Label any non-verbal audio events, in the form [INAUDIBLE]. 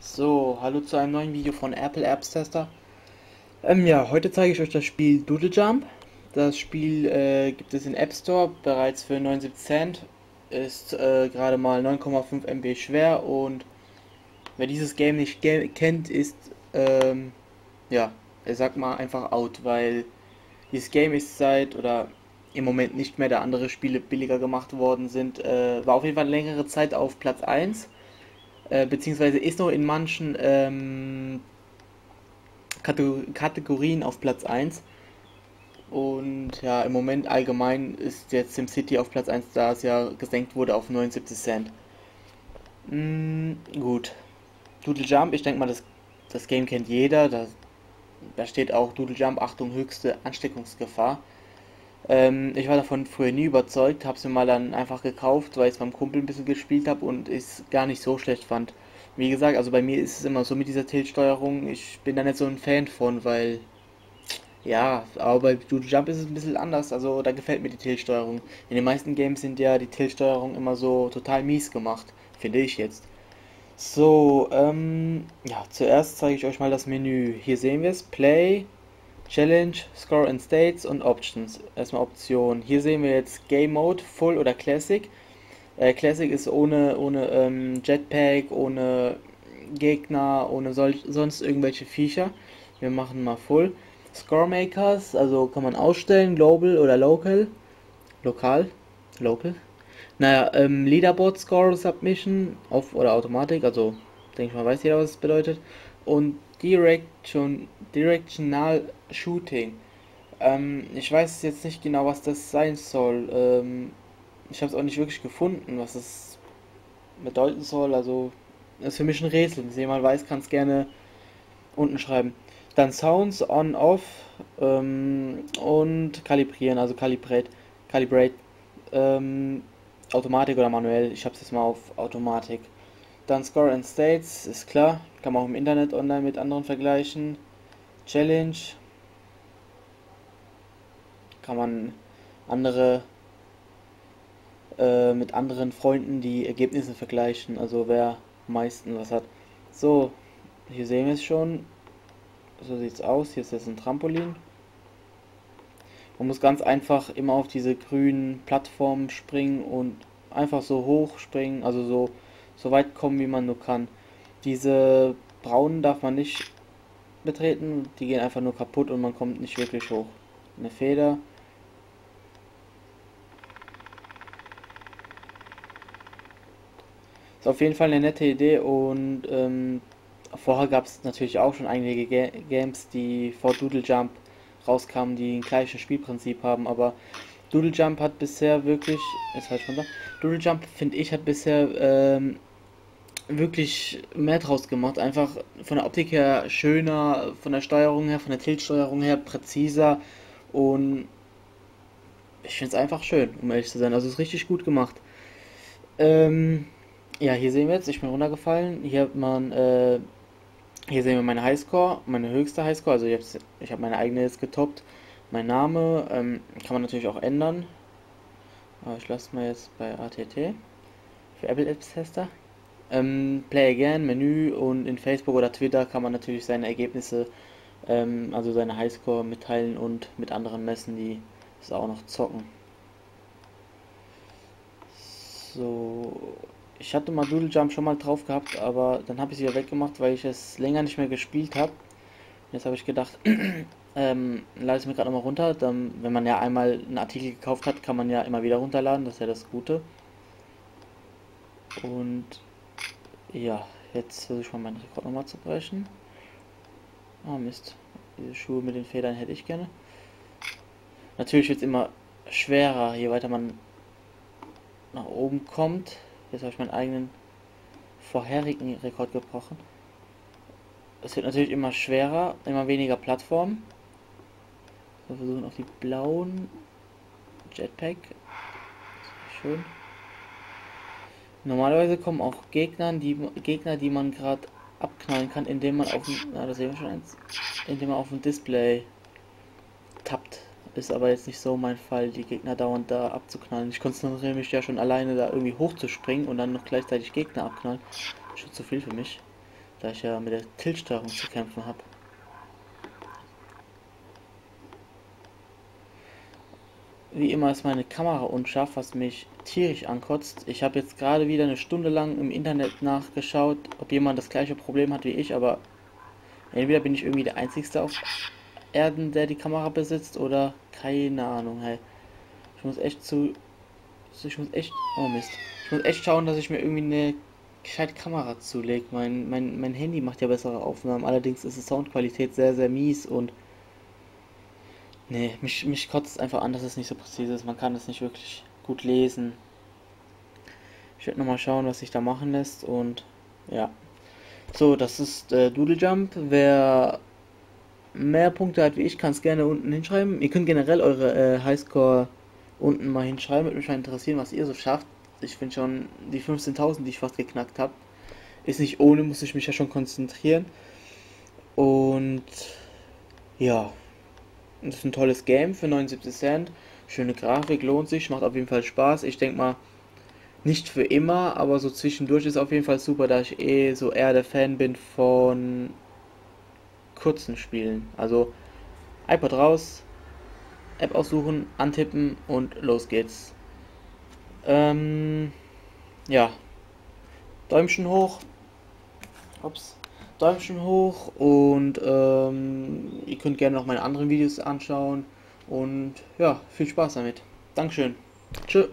So, hallo zu einem neuen Video von Apple Apps Tester. Ähm, ja, heute zeige ich euch das Spiel Doodle Jump. Das Spiel äh, gibt es in App Store bereits für 79 Cent. Ist äh, gerade mal 9,5 MB schwer und wer dieses Game nicht ge kennt, ist, ähm, ja, ich sag mal einfach out, weil dieses Game ist seit oder im Moment nicht mehr, da andere Spiele billiger gemacht worden sind. Äh, war auf jeden Fall längere Zeit auf Platz 1 äh, beziehungsweise ist noch in manchen ähm, Kategorien auf Platz 1. Und ja, im Moment allgemein ist jetzt SimCity auf Platz 1, da es ja gesenkt wurde auf 79 Cent. Mm, gut. Doodle Jump, ich denke mal, das, das Game kennt jeder. Da, da steht auch Doodle Jump, Achtung, höchste Ansteckungsgefahr. Ähm, ich war davon früher nie überzeugt, habe es mir mal dann einfach gekauft, weil ich es beim Kumpel ein bisschen gespielt habe und es gar nicht so schlecht fand. Wie gesagt, also bei mir ist es immer so mit dieser Tilt-Steuerung, ich bin da nicht so ein Fan von, weil ja, aber bei Doodle Jump ist es ein bisschen anders, also da gefällt mir die Tilt-Steuerung. In den meisten Games sind ja die Tilt-Steuerung immer so total mies gemacht, finde ich jetzt. So, ähm, ja, zuerst zeige ich euch mal das Menü. Hier sehen wir es, Play, Challenge, Score and States und Options. Erstmal Optionen. Hier sehen wir jetzt Game Mode, Full oder Classic. Äh, Classic ist ohne, ohne ähm, Jetpack, ohne Gegner, ohne solch, sonst irgendwelche Viecher. Wir machen mal Full. Score Makers, also kann man ausstellen, Global oder Local. Lokal. Local. Naja, ähm, Leaderboard Score Submission auf oder Automatik, also denke ich mal, weiß jeder, was es bedeutet. Und Direction, Directional Shooting. Ähm, ich weiß jetzt nicht genau, was das sein soll. Ähm, ich habe es auch nicht wirklich gefunden, was es bedeuten soll. Also, das ist für mich ein Rätsel. Wenn jemand weiß, kann es gerne unten schreiben. Dann Sounds on, off ähm, und kalibrieren, also calibrate, calibrate, ähm, Automatik oder manuell. Ich habe es jetzt mal auf Automatik. Dann Score and States, ist klar. Kann man auch im Internet online mit anderen vergleichen. Challenge. Kann man andere äh, mit anderen Freunden die Ergebnisse vergleichen. Also wer am meisten was hat. So, hier sehen wir es schon. So sieht es aus. Hier ist jetzt ein Trampolin. Man muss ganz einfach immer auf diese grünen Plattformen springen und einfach so hoch springen, also so so weit kommen, wie man nur kann. Diese braunen darf man nicht betreten, die gehen einfach nur kaputt und man kommt nicht wirklich hoch. Eine Feder. Ist auf jeden Fall eine nette Idee und ähm, vorher gab es natürlich auch schon einige Ga Games, die vor Doodle Jump rauskamen, die ein gleiches Spielprinzip haben, aber Doodle Jump hat bisher wirklich, jetzt halt runter, Doodle Jump finde ich hat bisher ähm, wirklich mehr draus gemacht. Einfach von der Optik her schöner, von der Steuerung her, von der Tiltsteuerung her präziser und ich finde es einfach schön, um ehrlich zu sein. Also es ist richtig gut gemacht. Ähm, ja, hier sehen wir jetzt, ich bin runtergefallen. Hier hat man, äh, hier sehen wir meine Highscore, meine höchste Highscore. Also ich habe ich hab meine eigene jetzt getoppt. Mein Name ähm, kann man natürlich auch ändern. Aber ich lasse mal jetzt bei ATT für Apple Apps Tester. Ähm, Play Again, Menü und in Facebook oder Twitter kann man natürlich seine Ergebnisse, ähm, also seine Highscore mitteilen und mit anderen messen, die es auch noch zocken. So, ich hatte mal Doodle Jump schon mal drauf gehabt, aber dann habe ich es wieder weggemacht, weil ich es länger nicht mehr gespielt habe. Jetzt habe ich gedacht, [CLEARS THROAT] ähm, lade es mir gerade nochmal runter. Dann, wenn man ja einmal einen Artikel gekauft hat, kann man ja immer wieder runterladen, das ist ja das Gute. Und ja, jetzt versuche ich mal meinen Rekord nochmal zu brechen. Ah, oh, Mist. Diese Schuhe mit den Federn hätte ich gerne. Natürlich wird es immer schwerer, je weiter man nach oben kommt. Jetzt habe ich meinen eigenen vorherigen Rekord gebrochen. Es wird natürlich immer schwerer, immer weniger Plattformen. Wir versuchen auf die blauen Jetpack. Schön. Normalerweise kommen auch Gegner, die Gegner, die man gerade abknallen kann, indem man auf dem, na, da sehen wir schon eins, indem man auf dem Display tappt. Ist aber jetzt nicht so mein Fall, die Gegner dauernd da abzuknallen. Ich konzentriere mich ja schon alleine da irgendwie hochzuspringen und dann noch gleichzeitig Gegner abknallen. Schon zu viel für mich. da ich ja mit der Tiltsteuerung zu kämpfen habe. Wie immer ist meine Kamera unscharf, was mich tierisch ankotzt. Ich habe jetzt gerade wieder eine Stunde lang im Internet nachgeschaut, ob jemand das gleiche Problem hat wie ich, aber entweder bin ich irgendwie der Einzige auf Erden, der die Kamera besitzt, oder keine Ahnung, hey. Ich muss echt zu... Ich muss echt... Oh Mist. Ich muss echt schauen, dass ich mir irgendwie eine gescheite Kamera zulege. Mein, mein, mein Handy macht ja bessere Aufnahmen, allerdings ist die Soundqualität sehr, sehr mies und Nee, mich, mich kotzt es einfach an, dass es nicht so präzise ist. Man kann es nicht wirklich gut lesen. Ich werde nochmal schauen, was sich da machen lässt und ja. So, das ist äh, Doodle Jump. Wer mehr Punkte hat wie ich, kann es gerne unten hinschreiben. Ihr könnt generell eure äh, Highscore unten mal hinschreiben. Würde mich mal interessieren, was ihr so schafft. Ich finde schon, die 15.000, die ich fast geknackt habe, ist nicht ohne, muss ich mich ja schon konzentrieren. Und ja. Das ist ein tolles Game für 79 Cent. Schöne Grafik, lohnt sich, macht auf jeden Fall Spaß. Ich denke mal, nicht für immer, aber so zwischendurch ist auf jeden Fall super, da ich eh so eher der Fan bin von kurzen Spielen. Also iPod raus, App aussuchen, antippen und los geht's. Ähm, ja. Däumchen hoch. Ups. Däumchen hoch und ähm, ihr könnt gerne noch meine anderen Videos anschauen und ja, viel Spaß damit. Dankeschön. Tschüss.